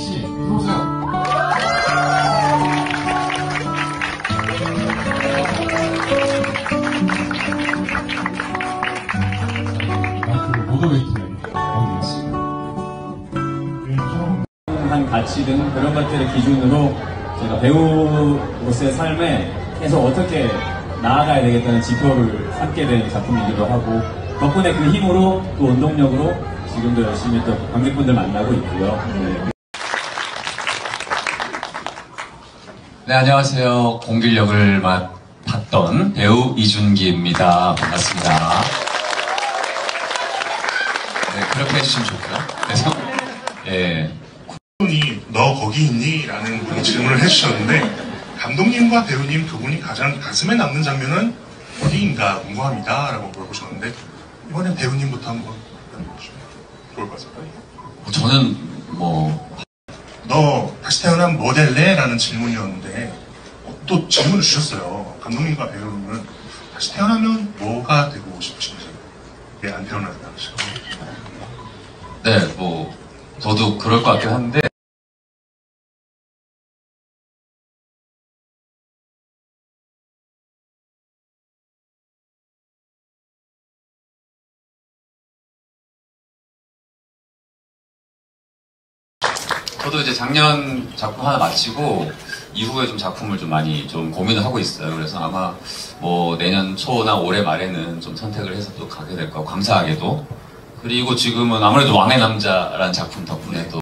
씨, 들어오세요. 한 가치 등 그런 것들을 기준으로 제가 배우로서의 삶에 계속 어떻게 나아가야 되겠다는 지표를 삼게 된 작품이기도 하고 덕분에 그 힘으로 또 운동력으로 지금도 열심히 또 관객분들 만나고 있고요. 네. 네, 안녕하세요. 공길역을 맡았던 배우 이준기입니다. 반갑습니다. 네, 그렇게 해주시면 좋고요. 그래서, 예, 분이 너 거기 있니? 라는 분이 질문을 해주셨는데 감독님과 배우님 두 분이 가장 가슴에 남는 장면은 어디인가 궁금합니다 라고 물어보셨는데 이번엔 배우님부터 한번 해주시면 좋을 것 같습니다 저는 뭐, 너 다시 태어난 모델래? 라는 질문이었는데 어, 또 질문을 주셨어요 감독님과 배우님은 다시 태어나면 뭐가 되고 싶으신지 왜안 태어났다 네, 뭐, 저도 그럴 것 같긴 한데, 저도 이제 작년 작품 하나 마치고 이후에 좀 작품을 좀 많이 좀 고민을 하고 있어요. 그래서 아마 뭐 내년 초나 올해 말에는 좀 선택을 해서 또 가게 될 거고 감사하게도. 그리고 지금은 아무래도 왕의 남자라는 작품 덕분에 또